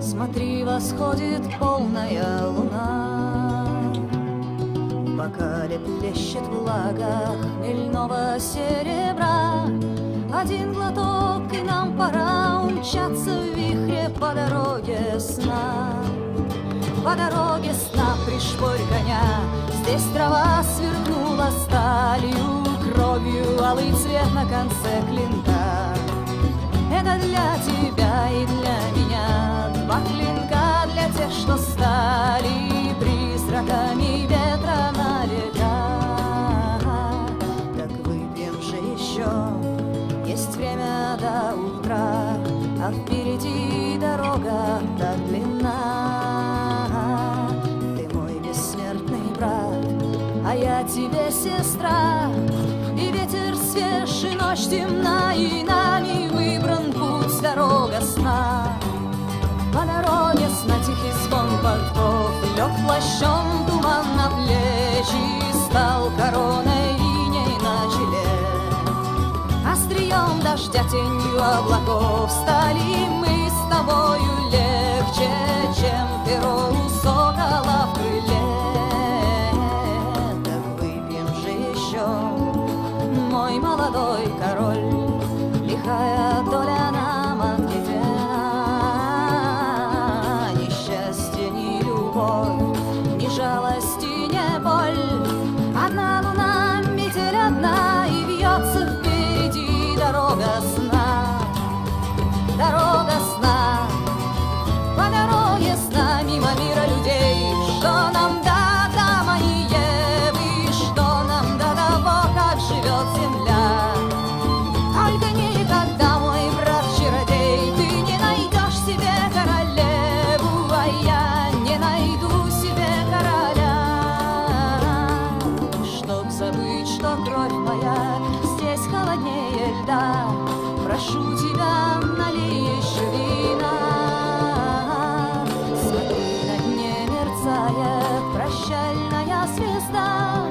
Смотри, восходит полная луна. Бокале плещет влага хмельного серебра. Один глоток, и нам пора умчаться в вихре по дороге сна. По дороге сна пришпорь коня. Здесь трава сверкнула сталью Кровью алый цвет на конце клинка Это для тебя и для меня. Два клинка для тех, что стали Призраками ветра на века Так выпьем же еще? Есть время до утра А впереди дорога так длинна Ты мой бессмертный брат А я тебе сестра. И ветер свеж, и ночь темна И нами Лег плащом туман на плечи, Стал короной иней на челе. Острием дождя тенью облаков Стали мы с тобою легче, Чем перо у сокола в крыле. Да выпьем же еще, мой молодой король, Лихая доля по дороге с нами мимо мира людей. Что нам да, да мои Евы, что нам до того, как живет земля. Только никогда, мой брат-чародей, ты не найдешь себе королеву, а я не найду себе короля. Чтоб забыть, что кровь моя здесь холоднее льда, stars.